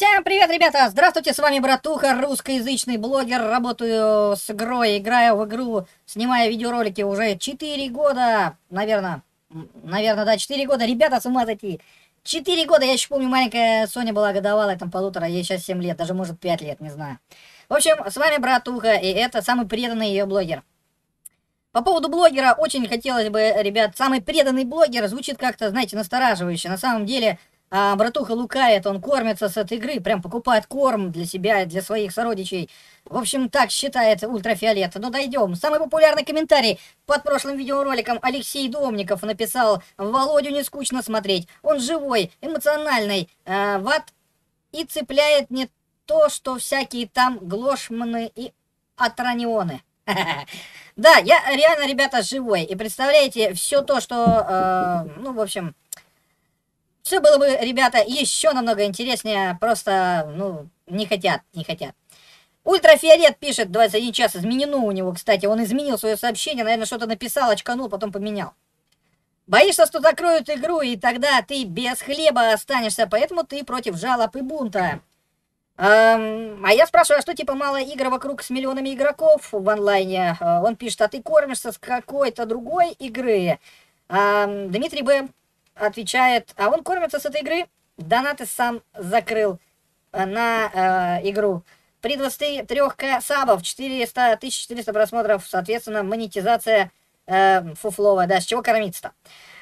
Всем привет, ребята! Здравствуйте, с вами Братуха, русскоязычный блогер. Работаю с игрой, играю в игру, снимаю видеоролики уже 4 года, наверное. Наверное, да, 4 года. Ребята, с ума зайти. 4 года, я еще помню, маленькая Соня была годовалая, там полутора, ей сейчас 7 лет, даже может 5 лет, не знаю. В общем, с вами Братуха, и это самый преданный ее блогер. По поводу блогера, очень хотелось бы, ребят, самый преданный блогер звучит как-то, знаете, настораживающе. На самом деле, а, братуха лукает, он кормится с этой игры, прям покупает корм для себя, для своих сородичей. В общем, так считает ультрафиолет. Но дойдем. Самый популярный комментарий под прошлым видеороликом Алексей Домников написал «Володю не скучно смотреть, он живой, эмоциональный, э, ват и цепляет не то, что всякие там глошманы и атранионы». Да, я реально, ребята, живой. И представляете, все то, что, э, ну, в общем, все было бы, ребята, еще намного интереснее, просто, ну, не хотят, не хотят. Ультрафиолет пишет 21 час, изменено у него, кстати, он изменил свое сообщение, наверное, что-то написал, очканул, потом поменял. Боишься, что закроют игру, и тогда ты без хлеба останешься, поэтому ты против жалоб и бунта. Эм, а я спрашиваю, а что типа мало игр вокруг с миллионами игроков в онлайне? Э, он пишет, а ты кормишься с какой-то другой игры? Эм, Дмитрий Б отвечает, а он кормится с этой игры, донаты сам закрыл на э, игру. При 23к сабов, 400, 1400 просмотров, соответственно, монетизация э, фуфловая, да, с чего кормиться-то?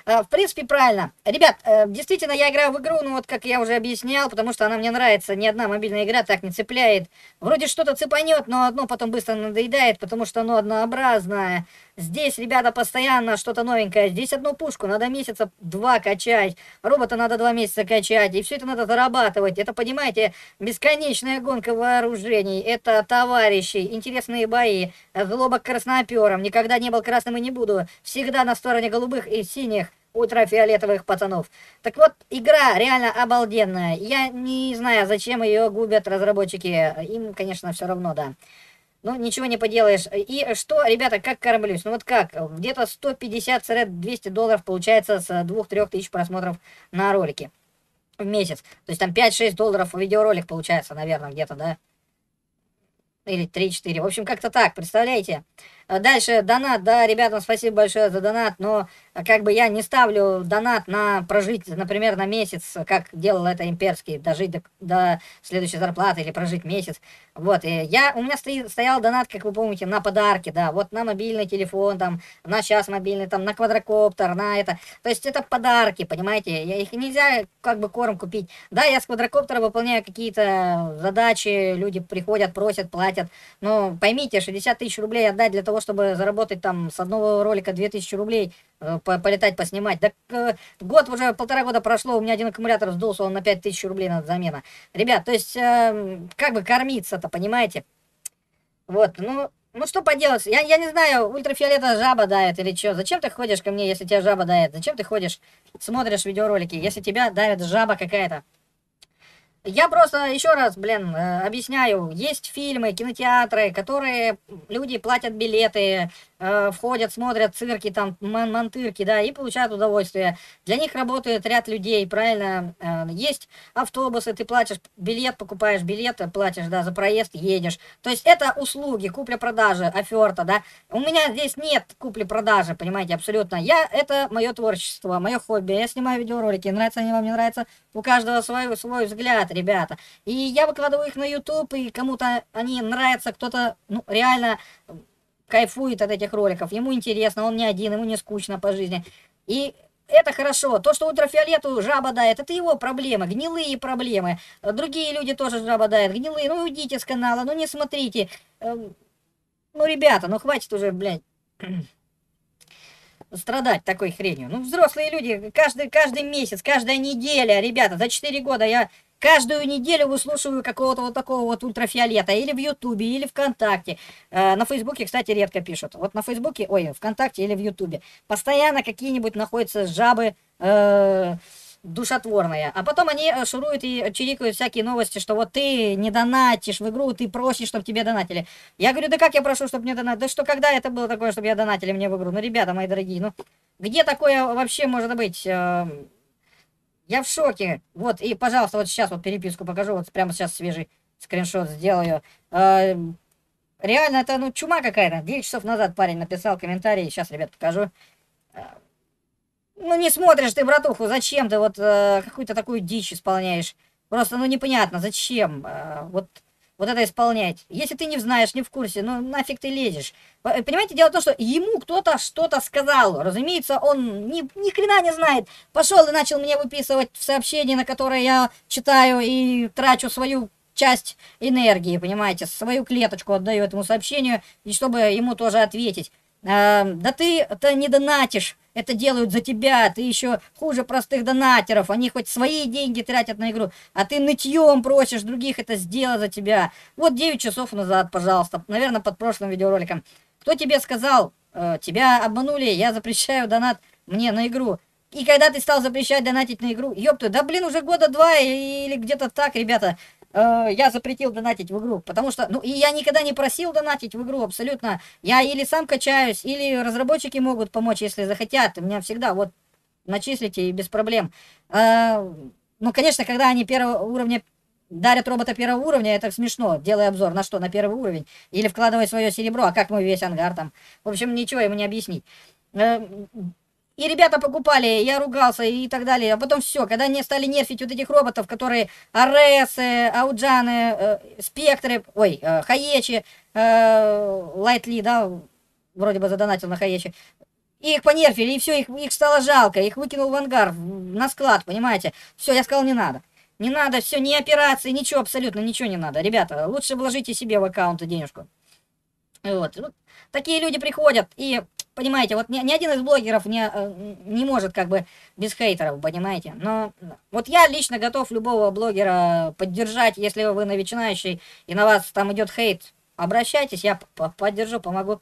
Э, в принципе, правильно. Ребят, э, действительно, я играю в игру, ну вот как я уже объяснял, потому что она мне нравится. Ни одна мобильная игра так не цепляет. Вроде что-то цепанет, но одно потом быстро надоедает, потому что оно однообразное. Здесь, ребята, постоянно что-то новенькое. Здесь одну пушку надо месяца два качать. Робота надо два месяца качать. И все это надо зарабатывать. Это, понимаете, бесконечная гонка вооружений. Это товарищи, интересные бои. Злоба к красноперам. Никогда не был красным и не буду. Всегда на стороне голубых и синих ультрафиолетовых пацанов. Так вот, игра реально обалденная. Я не знаю, зачем ее губят разработчики. Им, конечно, все равно, да. Ну, ничего не поделаешь. И что, ребята, как кормлюсь? Ну вот как? Где-то 150-200 долларов получается с 2-3 тысяч просмотров на ролике в месяц. То есть там 5-6 долларов видеоролик получается, наверное, где-то, да? Или 3-4. В общем, как-то так, представляете? А дальше донат, да, ребятам спасибо большое за донат, но а, как бы я не ставлю донат на прожить, например, на месяц, как делал это имперский, дожить до, до следующей зарплаты или прожить месяц. Вот, и я, у меня стоит, стоял донат, как вы помните, на подарки, да, вот на мобильный телефон, там, на час мобильный, там, на квадрокоптер, на это. То есть это подарки, понимаете, я, их нельзя как бы корм купить. Да, я с квадрокоптера выполняю какие-то задачи, люди приходят, просят, платят, но поймите, 60 тысяч рублей отдать для того, того, чтобы заработать там с одного ролика 2000 рублей, э, по полетать, поснимать. Так э, год уже, полтора года прошло, у меня один аккумулятор сдулся, он на 5000 рублей надо замена. Ребят, то есть, э, как бы кормиться-то, понимаете? Вот, ну, ну что поделать, я, я не знаю, ультрафиолета жаба дает или что. Зачем ты ходишь ко мне, если тебя жаба дает? Зачем ты ходишь, смотришь видеоролики, если тебя давит жаба какая-то? Я просто еще раз, блин, э, объясняю. Есть фильмы, кинотеатры, которые люди платят билеты, э, входят, смотрят цирки, там, мон монтырки, да, и получают удовольствие. Для них работает ряд людей, правильно? Э, есть автобусы, ты платишь билет, покупаешь билет, платишь, да, за проезд, едешь. То есть это услуги, купля-продажи, оферта, да. У меня здесь нет купли-продажи, понимаете, абсолютно. Я, это мое творчество, мое хобби. Я снимаю видеоролики, нравится они вам, не нравится. У каждого свой, свой взгляд, ребята. И я выкладываю их на YouTube, и кому-то они нравятся, кто-то, ну, реально кайфует от этих роликов, ему интересно, он не один, ему не скучно по жизни. И это хорошо. То, что ультрафиолету жаба дает, это его проблемы, гнилые проблемы. Другие люди тоже жаба дают, гнилые. Ну, уйдите с канала, ну, не смотрите. Эм, ну, ребята, ну, хватит уже, блядь, страдать такой хренью. Ну, взрослые люди, каждый, каждый месяц, каждая неделя, ребята, за 4 года я Каждую неделю выслушиваю какого-то вот такого вот ультрафиолета. Или в Ютубе, или ВКонтакте. Э, на Фейсбуке, кстати, редко пишут. Вот на Фейсбуке, ой, ВКонтакте или в Ютубе. Постоянно какие-нибудь находятся жабы... Э, душотворные. А потом они э, шуруют и чирикают всякие новости, что вот ты не донатишь в игру, ты просишь, чтобы тебе донатили. Я говорю, да как я прошу, чтобы мне донатили? Да что, когда это было такое, чтобы я донатили мне в игру? Ну, ребята мои дорогие, ну, где такое вообще может быть? Я в шоке. Вот, и, пожалуйста, вот сейчас вот переписку покажу, вот прямо сейчас свежий скриншот сделаю. Э, реально, это, ну, чума какая-то. 9 часов назад парень написал комментарий, сейчас, ребят, покажу. Э, ну, не смотришь ты, братуху, зачем ты вот э, какую-то такую дичь исполняешь? Просто, ну, непонятно, зачем? Э, вот вот это исполнять. Если ты не знаешь, не в курсе, ну нафиг ты лезешь. Понимаете, дело в том, что ему кто-то что-то сказал. Разумеется, он ни, ни хрена не знает. Пошел и начал мне выписывать сообщения, на которые я читаю и трачу свою часть энергии, понимаете, свою клеточку отдаю этому сообщению, и чтобы ему тоже ответить. А, да ты это не донатишь, это делают за тебя, ты еще хуже простых донатеров, они хоть свои деньги тратят на игру, а ты нытьем просишь других это сделать за тебя. Вот 9 часов назад, пожалуйста, наверное, под прошлым видеороликом. Кто тебе сказал, э, тебя обманули, я запрещаю донат мне на игру. И когда ты стал запрещать донатить на игру, ёпта, да блин, уже года два или где-то так, ребята, э, я запретил донатить в игру, потому что, ну, и я никогда не просил донатить в игру, абсолютно. Я или сам качаюсь, или разработчики могут помочь, если захотят. У меня всегда вот начислите и без проблем. Э, ну, конечно, когда они первого уровня дарят робота первого уровня, это смешно, делая обзор на что, на первый уровень, или вкладывая свое серебро, а как мы весь ангар там. В общем, ничего ему не объяснить. И ребята покупали, я ругался и так далее. А потом все, когда они стали нерфить вот этих роботов, которые Аресы, Ауджаны, э, Спектры, ой, э, Хаечи, э, Лайтли, да, вроде бы задонатил на Хаечи. Их понерфили, и все, их, их стало жалко, их выкинул в ангар, на склад, понимаете. Все, я сказал, не надо. Не надо, все, ни операции, ничего, абсолютно ничего не надо. Ребята, лучше вложите себе в аккаунт денежку. Вот. вот. Такие люди приходят и понимаете, вот ни, ни один из блогеров не, э, не может как бы без хейтеров, понимаете. Но вот я лично готов любого блогера поддержать, если вы начинающий и на вас там идет хейт, обращайтесь, я поддержу, помогу.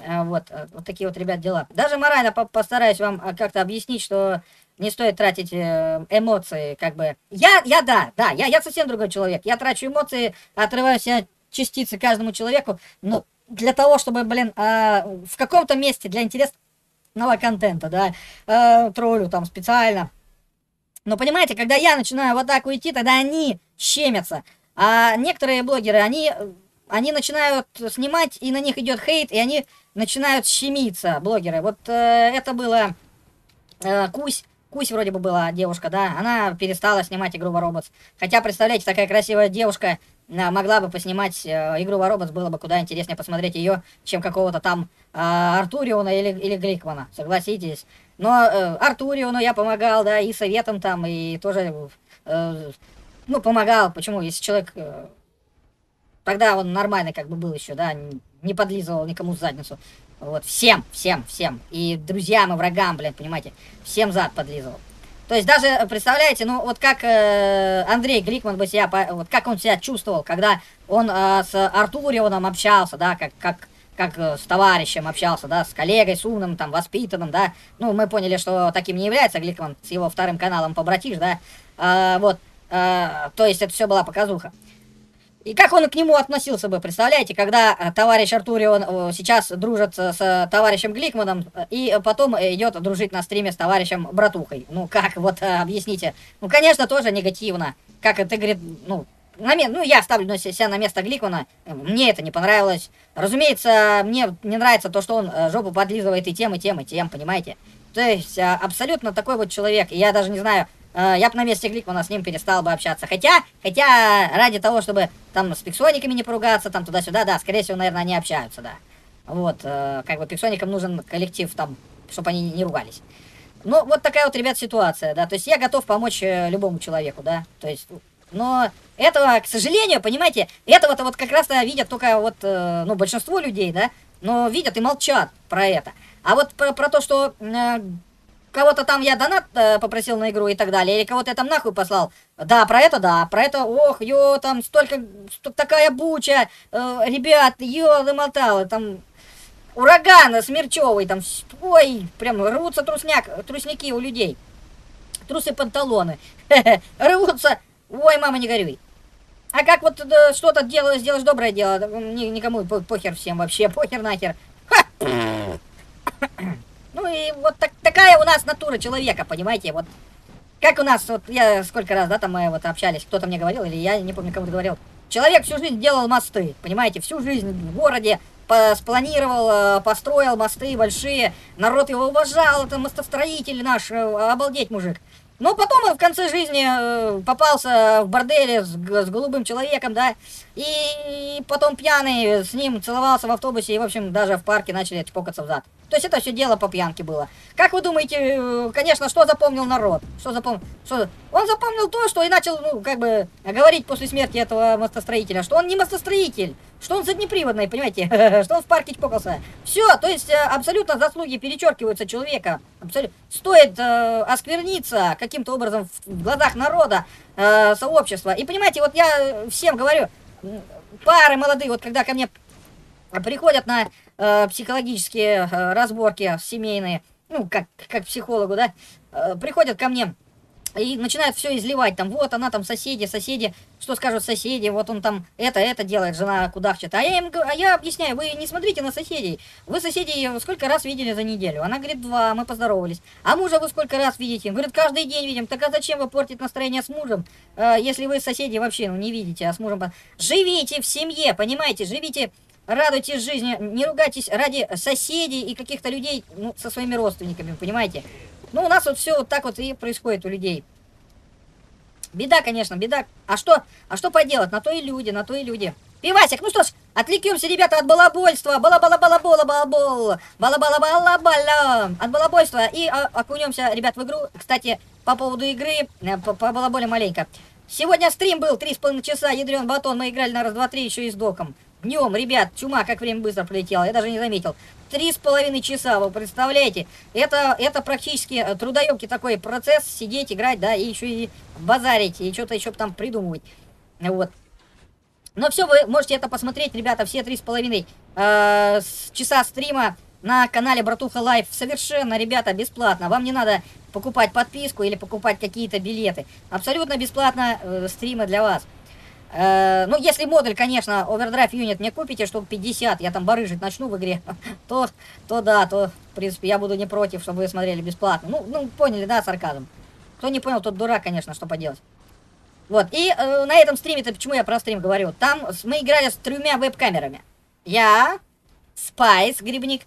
Э, вот, э, вот такие вот, ребят, дела. Даже морально по постараюсь вам как-то объяснить, что не стоит тратить эмоции, как бы. Я, я, да, да, я, я совсем другой человек. Я трачу эмоции, отрываю себя частицы каждому человеку, но для того, чтобы, блин, э, в каком-то месте для интересного контента, да, э, троллю там специально. Но понимаете, когда я начинаю вот так уйти, тогда они щемятся. А некоторые блогеры, они, они начинают снимать, и на них идет хейт, и они начинают щемиться, блогеры. Вот э, это было э, Кусь. Кусь вроде бы была девушка, да, она перестала снимать игру Роботс. Хотя, представляете, такая красивая девушка могла бы поснимать э, игру Воробос, было бы куда интереснее посмотреть ее, чем какого-то там э, Артуриона или, или Гликмана, согласитесь. Но э, Артуриону я помогал, да, и советом там, и тоже, э, ну, помогал. Почему? Если человек... Э, тогда он нормальный как бы был еще, да, не подлизывал никому задницу. Вот, всем, всем, всем. И друзьям, и врагам, блин, понимаете, всем зад подлизывал. То есть даже, э, представляете, ну вот как э, Андрей Гликман бы себя, вот как он себя чувствовал, когда он э, с Артурионом общался, да, как, как, как э, с товарищем общался, да, с коллегой, с умным, там, воспитанным, да. Ну, мы поняли, что таким не является Гликман с его вторым каналом «Побратишь», да. Э, вот, э, то есть это все была показуха. И как он к нему относился бы, представляете, когда э, товарищ Артурион э, сейчас дружит с товарищем Гликманом, э, и потом идет дружить на стриме с товарищем Братухой. Ну как, вот объясните. Ну, конечно, тоже негативно. Как это, говорит, ну, на, ну, я ставлю себя на место Гликмана, мне это не понравилось. Разумеется, мне не нравится то, что он жопу подлизывает и тем, и тем, и тем, понимаете? То есть, абсолютно такой вот человек, и я даже не знаю, Э, я бы на месте Гликмана с ним перестал бы общаться. Хотя, хотя, ради того, чтобы там с пиксониками не поругаться, там туда-сюда, да, скорее всего, наверное, они общаются, да. Вот, э, как бы пиксоникам нужен коллектив там, чтобы они не ругались. Ну, вот такая вот, ребят, ситуация, да. То есть я готов помочь э, любому человеку, да. То есть, но этого, к сожалению, понимаете, этого-то вот как раз-то видят только вот, ну, большинство людей, да. Но видят и молчат про это. А вот про, про то, что кого-то там я донат э, попросил на игру и так далее, или кого-то я там нахуй послал. Да, про это да, про это, ох, ё, там столько, столько такая буча, э, ребят, ё, замотало, там ураган смерчевый, там, ой, прям рвутся трусняк, трусняки у людей. Трусы панталоны. Рвутся, ой, мама, не горюй. А как вот э, что-то делаешь, сделаешь доброе дело, ни, никому похер всем вообще, похер нахер. Ха! Ну и вот так, такая у нас натура человека, понимаете, вот. Как у нас, вот я сколько раз, да, там мы вот общались, кто-то мне говорил, или я не помню, кому-то говорил. Человек всю жизнь делал мосты, понимаете, всю жизнь в городе спланировал, э, построил мосты большие, народ его уважал, это мостостроитель наш, э, обалдеть мужик. Но потом он в конце жизни э, попался в борделе с, с голубым человеком, да, и потом пьяный с ним целовался в автобусе, и, в общем, даже в парке начали чпокаться взад. То есть это все дело по пьянке было. Как вы думаете, э, конечно, что запомнил народ? Что запомнил? Что... Он запомнил то, что и начал, ну, как бы, говорить после смерти этого мостостроителя, что он не мостостроитель, что он заднеприводный, понимаете, что он в парке чпокался. Все, то есть э, абсолютно заслуги перечеркиваются человека. Абсолютно. Стоит э, оскверниться каким-то образом в глазах народа, э, сообщества. И понимаете, вот я всем говорю, пары молодые, вот когда ко мне приходят на э, психологические э, разборки семейные, ну, как, как психологу, да, э, приходят ко мне и начинают все изливать, там, вот она там соседи, соседи, что скажут соседи, вот он там это, это делает, жена кудахчет. А я им а я объясняю, вы не смотрите на соседей, вы соседей сколько раз видели за неделю? Она говорит, два, мы поздоровались. А мужа вы сколько раз видите? Говорит, каждый день видим. Так а зачем вы портите настроение с мужем, э, если вы соседей вообще ну, не видите, а с мужем... Живите в семье, понимаете, живите радуйтесь жизни, не ругайтесь ради соседей и каких-то людей, ну, со своими родственниками, понимаете? Ну, у нас вот все вот так вот и происходит у людей. Беда, конечно, беда. А что, а что поделать? На то и люди, на то и люди. Пивасик, ну что ж, отвлекемся, ребята, от балабольства. Бала-бала-бала-бола, бала-бол. Бала-бала-бала-бала. От балабольства. И а, окунемся, ребят, в игру. Кстати, по поводу игры, э, по, по балаболе маленько. Сегодня стрим был 3,5 часа, ядрен батон. Мы играли на раз, два, три, еще и с доком. Днем, ребят, чума, как время быстро пролетело, я даже не заметил. Три с половиной часа, вы представляете? Это, это практически э, трудоемкий такой процесс, сидеть, играть, да, и еще и базарить, и что-то еще там придумывать. Вот. Но все, вы можете это посмотреть, ребята, все три с половиной э, часа стрима на канале Братуха Life совершенно, ребята, бесплатно. Вам не надо покупать подписку или покупать какие-то билеты. Абсолютно бесплатно э, стримы для вас. Э, ну, если модуль, конечно, Overdrive Unit мне купите, чтобы 50, я там барыжить начну в игре, то, то да, то, в принципе, я буду не против, чтобы вы смотрели бесплатно. Ну, ну поняли, да, сарказм. Кто не понял, тот дурак, конечно, что поделать. Вот, и э, на этом стриме-то, почему я про стрим говорю, там мы играли с тремя веб-камерами. Я, Спайс, Грибник,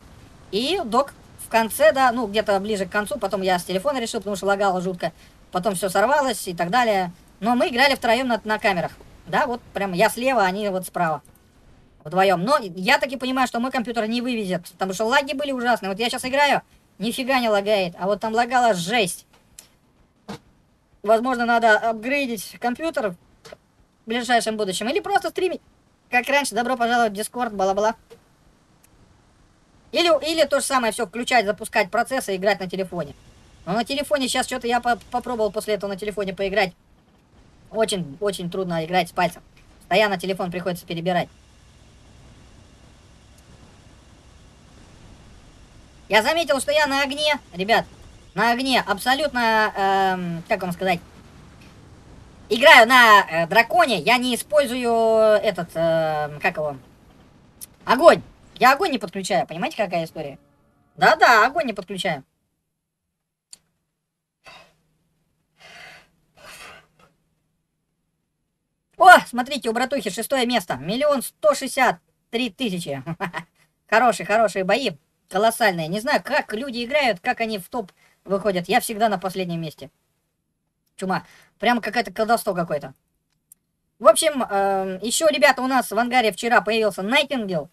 и Док в конце, да, ну, где-то ближе к концу, потом я с телефона решил, потому что лагало жутко, потом все сорвалось и так далее. Но мы играли втроем на, на камерах. Да, вот прям я слева, они вот справа. Вдвоем. Но я таки понимаю, что мой компьютер не вывезет, потому что лаги были ужасные. Вот я сейчас играю, нифига не лагает, а вот там лагала жесть. Возможно, надо апгрейдить компьютер в ближайшем будущем. Или просто стримить, как раньше. Добро пожаловать в Discord, бла-бла. Или, или то же самое, все включать, запускать процессы играть на телефоне. Но на телефоне сейчас что-то я по попробовал после этого на телефоне поиграть. Очень, очень трудно играть с пальцем. Постоянно телефон приходится перебирать. Я заметил, что я на огне, ребят, на огне абсолютно, эм, как вам сказать, играю на э, драконе, я не использую этот, э, как его, огонь. Я огонь не подключаю, понимаете, какая история? Да-да, огонь не подключаю. О, смотрите, у братухи шестое место. Миллион сто шестьдесят три тысячи. Хорошие, хорошие бои. Колоссальные. Не знаю, как люди играют, как они в топ выходят. Я всегда на последнем месте. Чума. Прямо какое-то колдовство какое-то. В общем, э, еще, ребята, у нас в ангаре вчера появился Найтингел.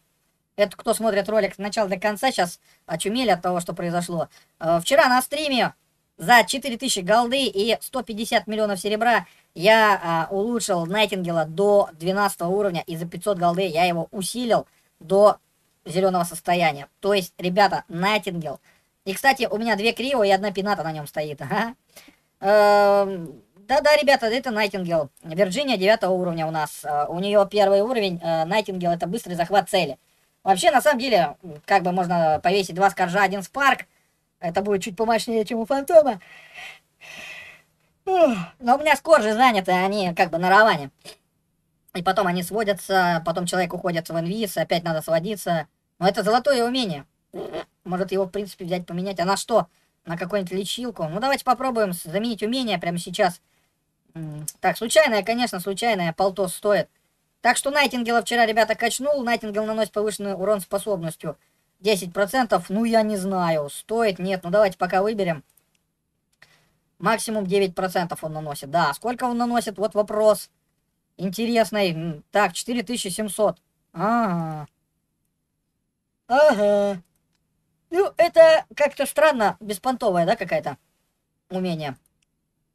Это кто смотрит ролик с начала до конца, сейчас очумели от того, что произошло. Э, вчера на стриме за 4000 голды и 150 миллионов серебра я а, улучшил Найтингела до 12 уровня, и за 500 голды я его усилил до зеленого состояния. То есть, ребята, Найтингел. И, кстати, у меня две крио и одна пината на нем стоит. Эм, да-да, ребята, это Найтингел. Вирджиния 9 уровня у нас. Э, у нее первый уровень. Э, Найтингел это быстрый захват цели. Вообще, на самом деле, как бы можно повесить два скоржа, один спарк. Это будет чуть помощнее, чем у фантома. Но у меня скоржи заняты, они как бы на раване. И потом они сводятся, потом человек уходит в инвиз, опять надо сводиться. Но это золотое умение. Может его, в принципе, взять, поменять. А на что? на какую-нибудь лечилку. Ну, давайте попробуем заменить умение прямо сейчас. Так, случайная, конечно, случайная, полтос стоит. Так что Найтингела вчера, ребята, качнул. Найтингел наносит повышенный урон способностью. 10%, ну, я не знаю, стоит, нет. Ну, давайте пока выберем. Максимум 9% он наносит. Да, сколько он наносит? Вот вопрос. Интересный. Так, 4700. Ага. Ага. Ну, это как-то странно, беспонтовое, да, какая-то умение.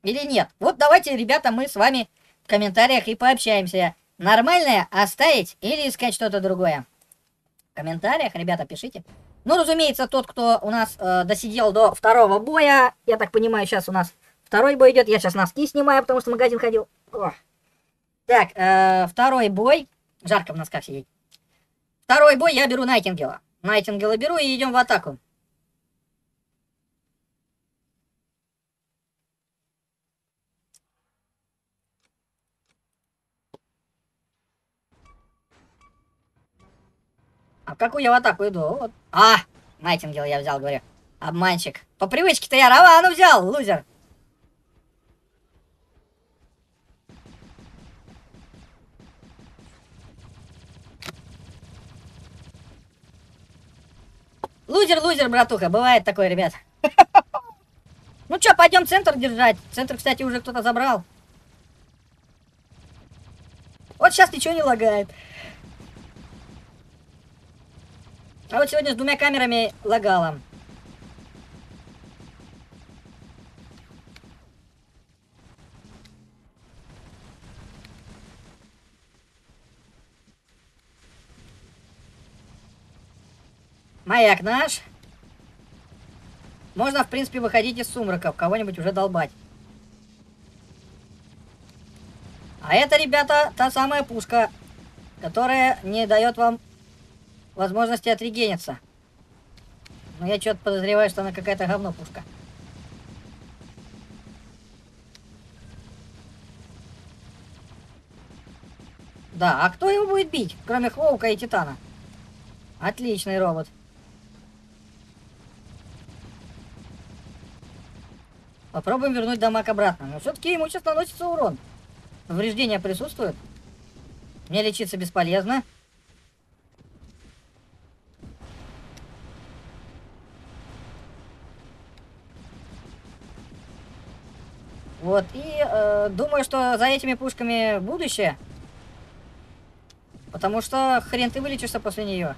Или нет? Вот давайте, ребята, мы с вами в комментариях и пообщаемся. Нормальное оставить или искать что-то другое? В комментариях, ребята, пишите. Ну, разумеется, тот, кто у нас э, досидел до второго боя, я так понимаю, сейчас у нас второй бой идет. Я сейчас носки снимаю, потому что магазин ходил. О. Так, э, второй бой. Жарко в носках сидеть. Второй бой я беру Найтингела. Найтингела беру и идем в атаку. А какую я в атаку иду? Вот. А, Найтингел я взял, говорю. Обманщик. По привычке-то я Равану взял, лузер. Лузер, лузер, братуха, бывает такое, ребят. Ну что, пойдем центр держать. Центр, кстати, уже кто-то забрал. Вот сейчас ничего не лагает. А вот сегодня с двумя камерами лагало. Маяк наш. Можно, в принципе, выходить из сумраков, кого-нибудь уже долбать. А это, ребята, та самая пушка, которая не дает вам возможности отрегениться. Но я что-то подозреваю, что она какая-то говно пушка. Да, а кто его будет бить, кроме Хвоука и Титана? Отличный робот. Попробуем вернуть дамаг обратно. Но все-таки ему сейчас наносится урон. Повреждения присутствуют. Мне лечиться бесполезно. Вот, и э, думаю, что за этими пушками будущее. Потому что хрен ты вылечишься после нее.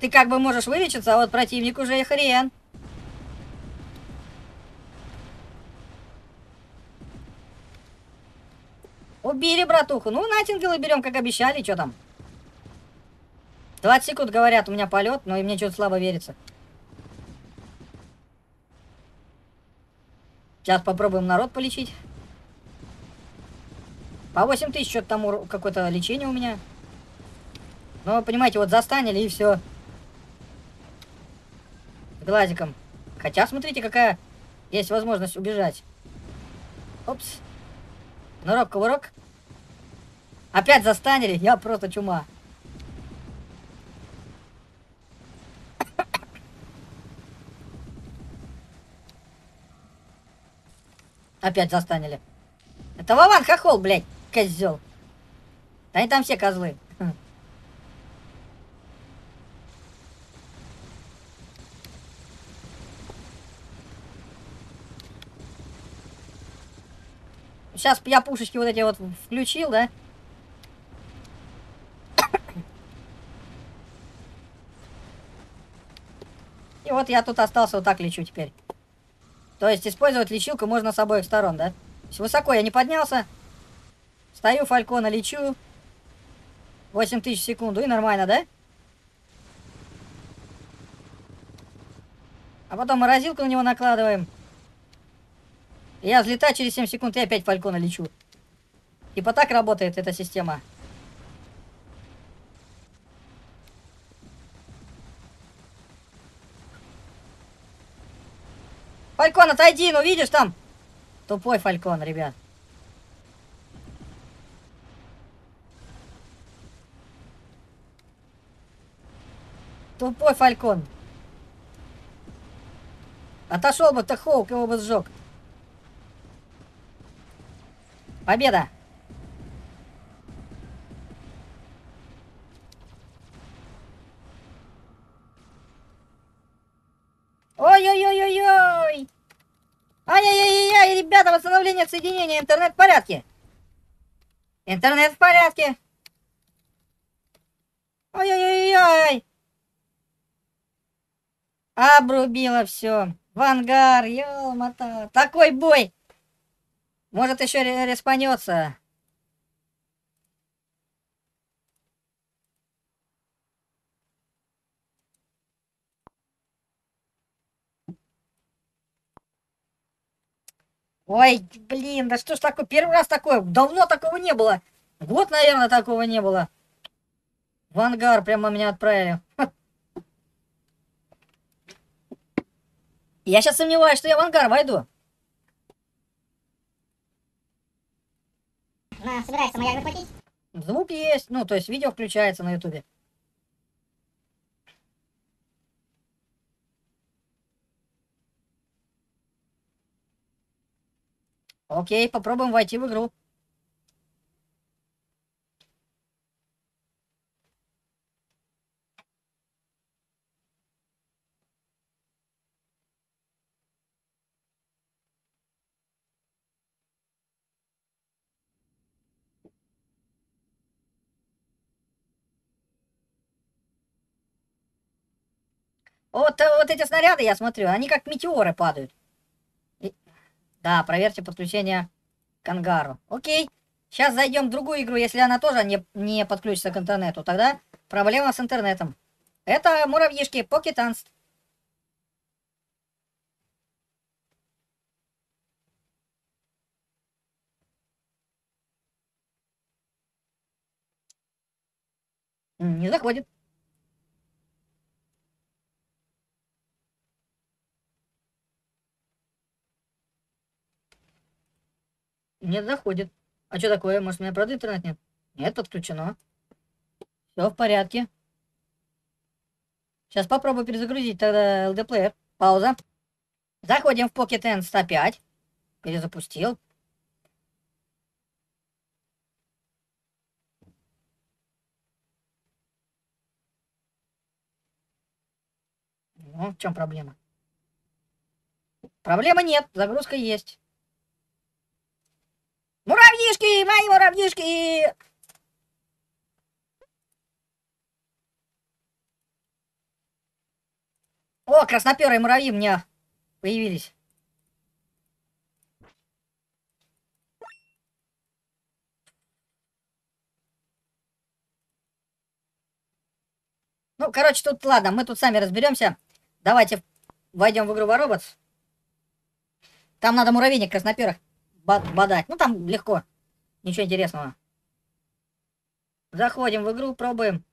Ты как бы можешь вылечиться, а вот противник уже хрен. Убили братуху. Ну, Найтингела берем, как обещали. Что там? 20 секунд, говорят, у меня полет, но и мне что-то слабо верится. Сейчас попробуем народ полечить. По 8 тысяч что-то там какое-то лечение у меня. Ну, понимаете, вот застанили и все. Глазиком. Хотя, смотрите, какая есть возможность убежать. Опс. Нырок, кувырок. Опять застанили? Я просто чума. Опять застанили. Это Вован Хохол, блядь, козел. Да они там все козлы. Сейчас я пушечки вот эти вот включил, да? И вот я тут остался, вот так лечу теперь. То есть использовать лечилку можно с обоих сторон, да? высоко я не поднялся. Стою, фалькона лечу. 8000 секунду, и нормально, да? А потом морозилку на него накладываем. Я взлетаю через 7 секунд и опять фалькона лечу. Типа так работает эта система. Фалькон, отойди, ну видишь там? Тупой фалькон, ребят. Тупой фалькон. Отошел бы Тахоук, его бы сжег. Победа! Ой-ой-ой-ой-ой! Ай-яй-яй-яй, ребята, восстановление соединения, интернет в порядке. Интернет в порядке. Ой-ой-ой-ой. Обрубило все. В ангар, ёлмота. Такой бой. Может еще респанется. Ой, блин, да что ж такое? Первый раз такое. Давно такого не было. Год, наверное, такого не было. В ангар прямо меня отправили. Я сейчас сомневаюсь, что я в ангар войду. Она собирается маяк захватить? Звук есть, ну, то есть видео включается на ютубе. Окей, попробуем войти в игру. Вот, э, вот эти снаряды, я смотрю, они как метеоры падают. И... Да, проверьте подключение к ангару. Окей. Сейчас зайдем в другую игру, если она тоже не, не подключится к интернету. Тогда проблема с интернетом. Это муравьишки, покетанс. Не заходит. Нет, заходит. А что такое? Может, у меня правда интернет нет? Нет, подключено. Все в порядке. Сейчас попробую перезагрузить тогда LD Пауза. Заходим в Pocket N 105. Перезапустил. Ну, в чем проблема? Проблемы нет, загрузка есть. Муравьишки, мои муравьишки! О, красноперые муравьи у меня появились. Ну, короче, тут, ладно, мы тут сами разберемся. Давайте войдем в игру Воробоц. Там надо муравейник красноперых бодать. Ну, там легко. Ничего интересного. Заходим в игру, пробуем.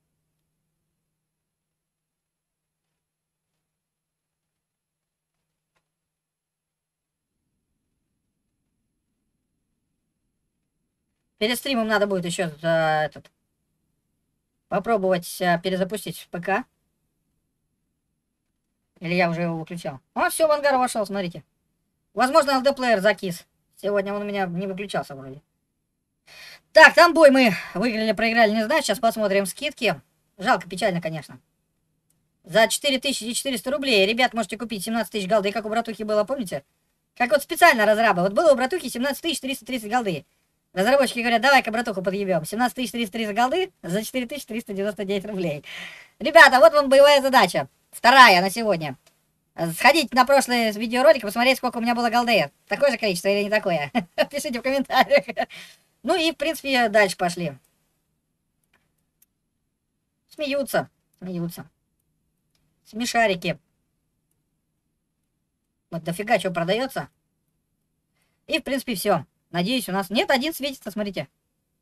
Перед стримом надо будет еще за этот попробовать а, перезапустить ПК. Или я уже его выключал. А, все, в ангар вошел, смотрите. Возможно, LD-плеер закис. Сегодня он у меня не выключался вроде. Так, там бой мы выиграли, проиграли, не знаю. Сейчас посмотрим скидки. Жалко, печально, конечно. За 4400 рублей. Ребят, можете купить 17 тысяч голды, как у братухи было, помните? Как вот специально разрабы. Вот было у братухи 17 330 голды. Разработчики говорят, давай-ка братуху подъебем. 17 330 голды за 4399 рублей. Ребята, вот вам боевая задача. Вторая на сегодня сходить на прошлый видеоролик и посмотреть, сколько у меня было голды. Такое же количество или не такое? Пишите в комментариях. Ну и, в принципе, дальше пошли. Смеются, смеются. Смешарики. Вот дофига чего продается. И, в принципе, все. Надеюсь, у нас... Нет, один светится, смотрите.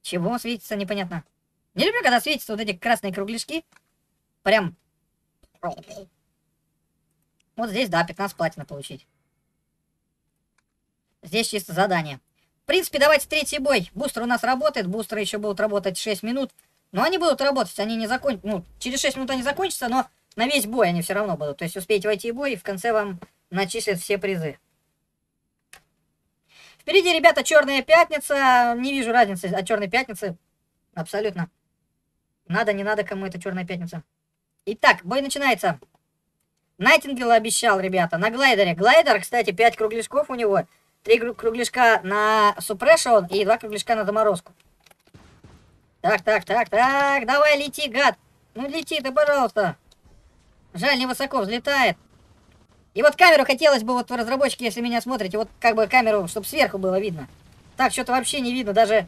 Чего светится, непонятно. Не люблю, когда светятся вот эти красные кругляшки. Прям вот здесь, да, 15 платина получить. Здесь чисто задание. В принципе, давайте третий бой. Бустер у нас работает. Бустеры еще будут работать 6 минут. Но они будут работать, они не закончатся. Ну, через 6 минут они закончатся, но на весь бой они все равно будут. То есть успеете войти в бой, и в конце вам начислят все призы. Впереди, ребята, Черная пятница. Не вижу разницы от Черной пятницы. Абсолютно. Надо, не надо, кому это Черная пятница. Итак, бой начинается. Найтингел обещал, ребята, на глайдере. Глайдер, кстати, 5 кругляшков у него. 3 кругляшка на супрессион и 2 кругляшка на заморозку. Так, так, так, так, давай лети, гад. Ну лети ты, пожалуйста. Жаль, невысоко взлетает. И вот камеру хотелось бы, вот разработчики, если меня смотрите, вот как бы камеру, чтобы сверху было видно. Так, что-то вообще не видно, даже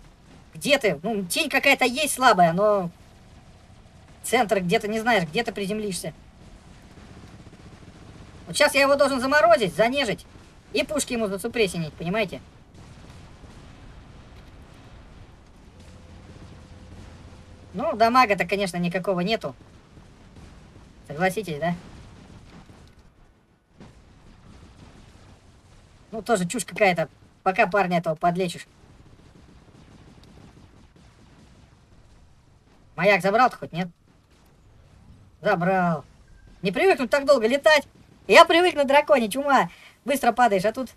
где ты. Ну, тень какая-то есть слабая, но центр где-то не знаешь, где ты приземлишься. Вот сейчас я его должен заморозить, занежить. И пушки ему зацупресенить, понимаете? Ну, дамага-то, конечно, никакого нету. Согласитесь, да? Ну, тоже чушь какая-то. Пока парня этого подлечишь. Маяк забрал-то хоть, нет? Забрал. Не привыкнуть так долго летать. Я привык на драконе, чума. Быстро падаешь, а тут...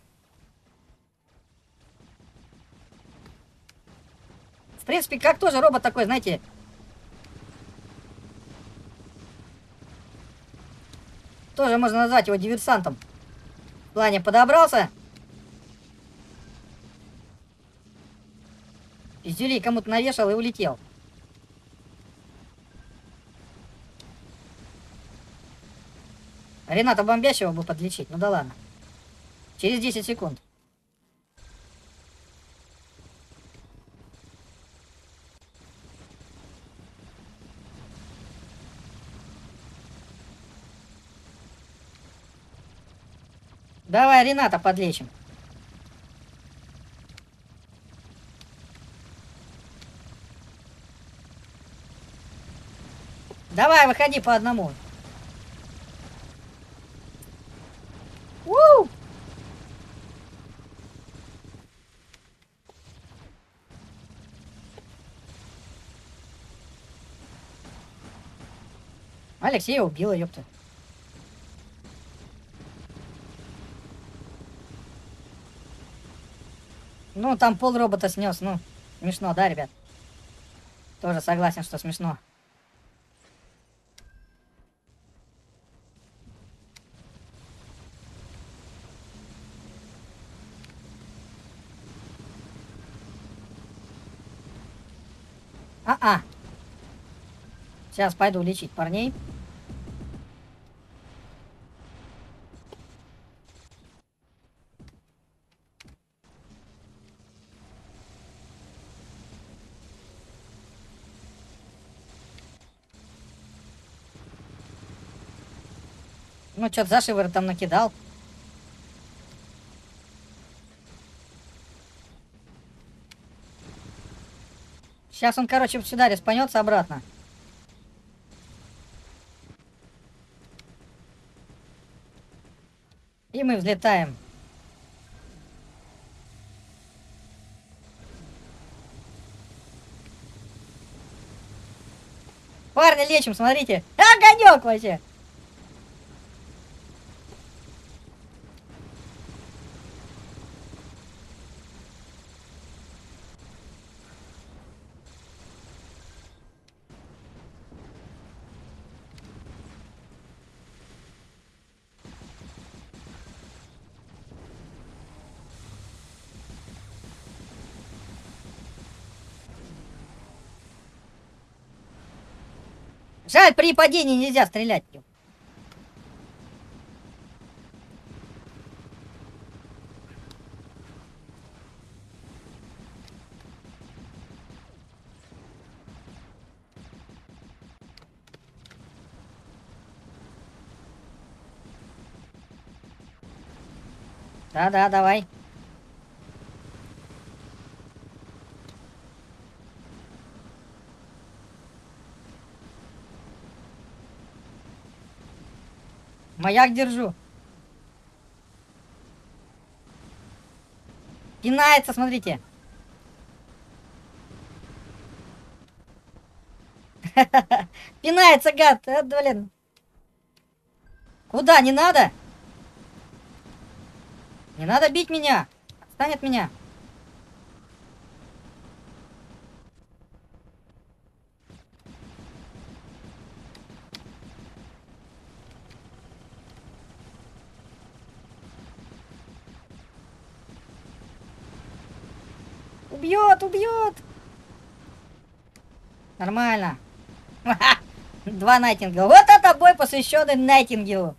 В принципе, как тоже робот такой, знаете... Тоже можно назвать его диверсантом. В плане подобрался, Пиздюлей кому-то навешал и улетел. Рената бомбящего бы подлечить, ну да ладно. Через 10 секунд. Давай Рената подлечим. Давай, выходи по одному. У! Алексей убила, ёпта. Ну, там пол робота снес, ну, смешно, да, ребят? Тоже согласен, что смешно. А-а. Сейчас пойду лечить парней. Ну, что-то за там накидал. Сейчас он, короче, сюда респанется обратно. И мы взлетаем. Парня лечим, смотрите. Огонек вообще. Жаль, при падении нельзя стрелять. Да-да, давай. Маяк держу. Пинается, смотрите. Пинается, гад. А, блин. Куда? Не надо? Не надо бить меня. Отстань от меня. Убьет, убьет. Нормально. Два Найтингела. Вот это бой, посвященный Найтингелу.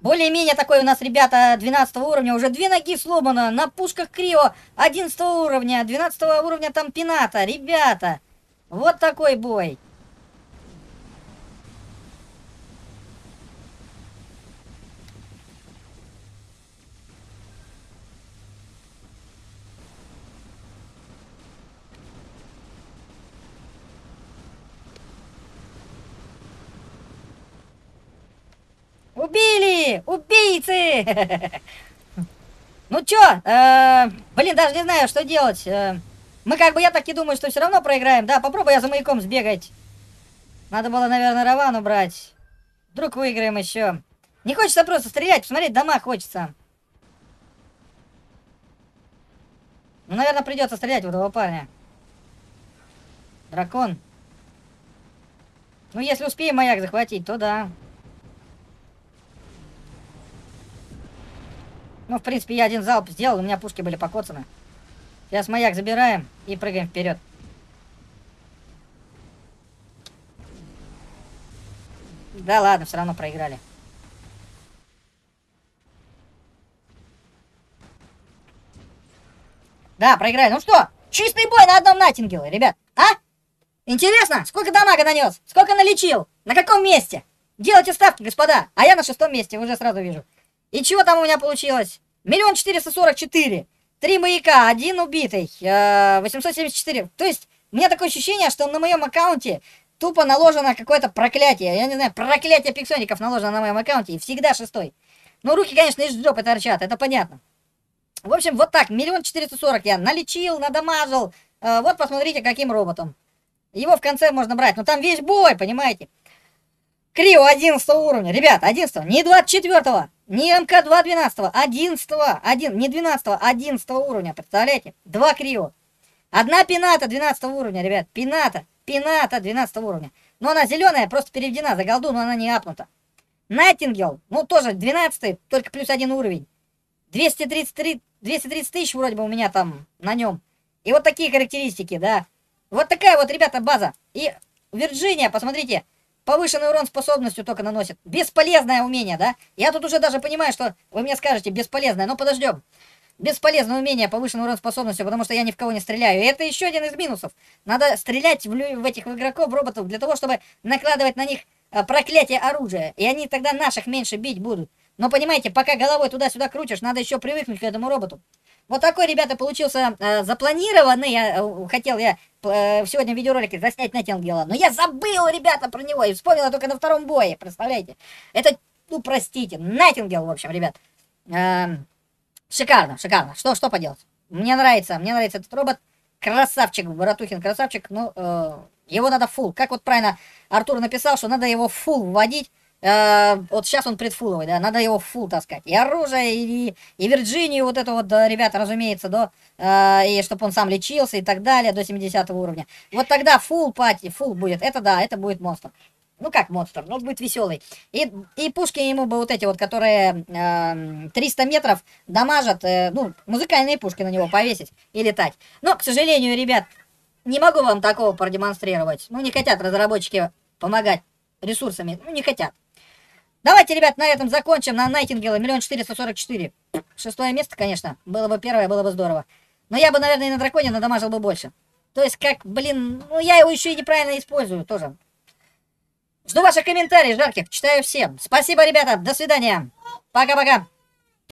Более-менее такой у нас, ребята, 12 уровня. Уже две ноги сломано. На пушках Крио 11 уровня. 12 уровня там Пината. Ребята, вот такой бой. Убийцы! Ну чё, э, блин, даже не знаю, что делать. Э, мы как бы, я так и думаю, что все равно проиграем. Да, попробуй я за маяком сбегать. Надо было, наверное, Равану брать. Вдруг выиграем еще. Не хочется просто стрелять, посмотреть дома хочется. Ну, наверное, придется стрелять в этого парня. Дракон. Ну, если успеем маяк захватить, то да. Ну, в принципе, я один залп сделал, у меня пушки были покоцаны. Сейчас маяк забираем и прыгаем вперед. Да ладно, все равно проиграли. Да, проиграли. Ну что, чистый бой на одном Натингеле, ребят. А? Интересно, сколько дамага нанес? Сколько налечил? На каком месте? Делайте ставки, господа. А я на шестом месте, уже сразу вижу. И чего там у меня получилось? Миллион четыреста сорок четыре. Три маяка, один убитый. Э, 874. То есть, у меня такое ощущение, что на моем аккаунте тупо наложено какое-то проклятие. Я не знаю, проклятие пиксоников наложено на моем аккаунте. И всегда шестой. Ну, руки, конечно, из жопы торчат, это понятно. В общем, вот так, миллион четыреста сорок я налечил, надамажил. Э, вот посмотрите, каким роботом. Его в конце можно брать. Но там весь бой, понимаете. Крио 11 уровня. Ребят, 11 не 24 не МК-2 12 11 1, не 12 11 уровня, представляете? Два Крио. Одна пината 12 уровня, ребят. Пината, пината 12 уровня. Но она зеленая, просто переведена за голду, но она не апнута. Найтингел, ну тоже 12 только плюс один уровень. 233, 230 тысяч вроде бы у меня там на нем. И вот такие характеристики, да. Вот такая вот, ребята, база. И Вирджиния, посмотрите, повышенный урон способностью только наносит. Бесполезное умение, да? Я тут уже даже понимаю, что вы мне скажете бесполезное, но подождем. Бесполезное умение, повышенный урон способностью, потому что я ни в кого не стреляю. И это еще один из минусов. Надо стрелять в, в этих игроков, роботов, для того, чтобы накладывать на них а, проклятие оружия. И они тогда наших меньше бить будут. Но понимаете, пока головой туда-сюда крутишь, надо еще привыкнуть к этому роботу. Вот такой, ребята, получился э, запланированный. Я, э, хотел я э, сегодня в видеоролике заснять Найтингела. Но я забыл, ребята, про него. И вспомнила только на втором бое, представляете? Это, ну, простите, Найтингел, в общем, ребят. Э, шикарно, шикарно. Что, что поделать? Мне нравится, мне нравится этот робот. Красавчик, Баратухин красавчик. Ну, э, его надо фул. Как вот правильно Артур написал, что надо его фул вводить. Э, вот сейчас он предфуловый, да, надо его фул таскать. И оружие, и, и Вирджинию, вот это вот, да, ребята, разумеется, до, э, и чтобы он сам лечился и так далее, до 70 уровня. Вот тогда фул пати, фул будет, это да, это будет монстр. Ну как монстр, ну будет веселый. И, и пушки ему бы вот эти вот, которые э, 300 метров дамажат, э, ну, музыкальные пушки на него повесить и летать. Но, к сожалению, ребят, не могу вам такого продемонстрировать. Ну, не хотят разработчики помогать ресурсами, ну, не хотят. Давайте, ребят, на этом закончим. На Найтингела миллион четыреста сорок четыре. Шестое место, конечно. Было бы первое, было бы здорово. Но я бы, наверное, и на драконе надамажил бы больше. То есть, как, блин, ну я его еще и неправильно использую тоже. Жду ваших комментариев жарких, читаю всем. Спасибо, ребята, до свидания. Пока-пока.